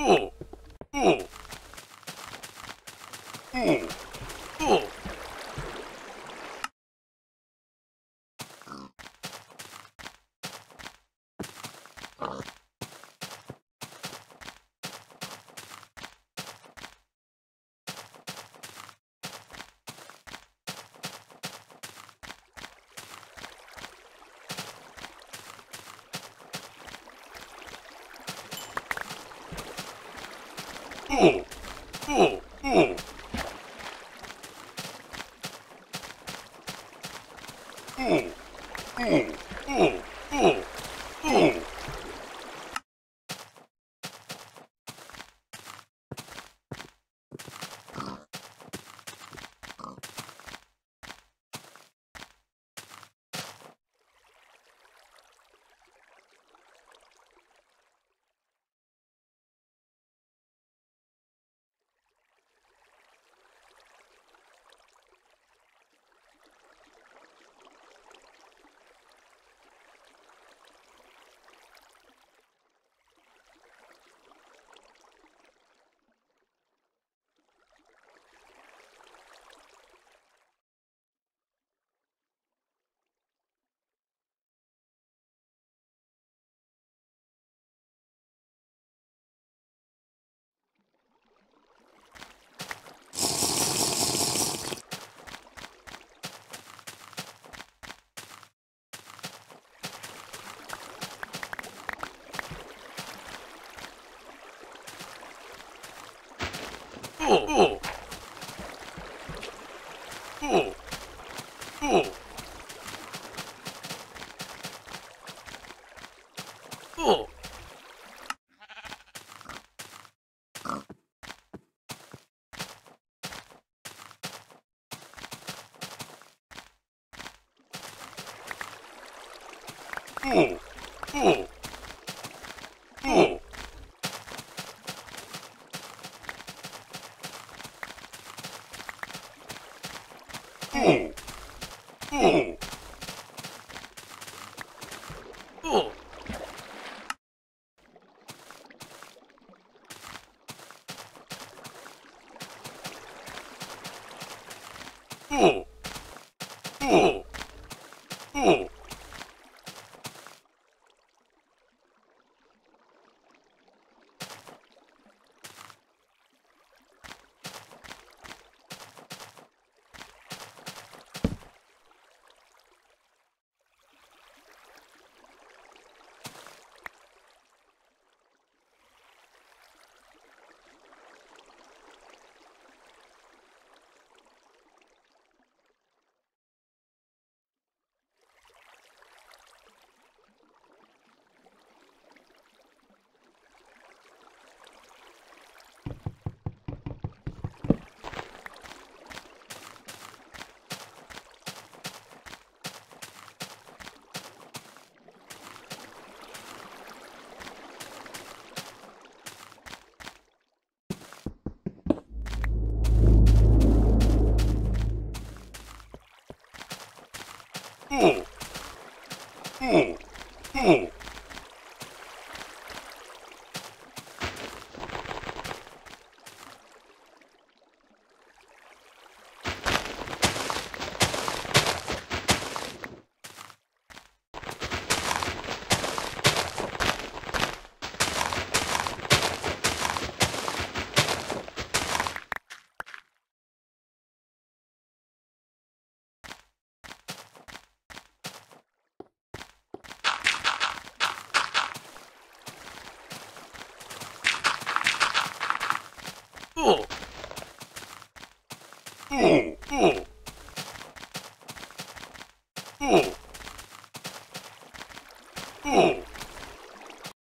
Ooh. Ooh. Ooh. Uh. Ooh. Ooh. Ooh. Ooh. Ooh. Oh! Oh! Oh! Ooh. Ooh. Ooh, ooh.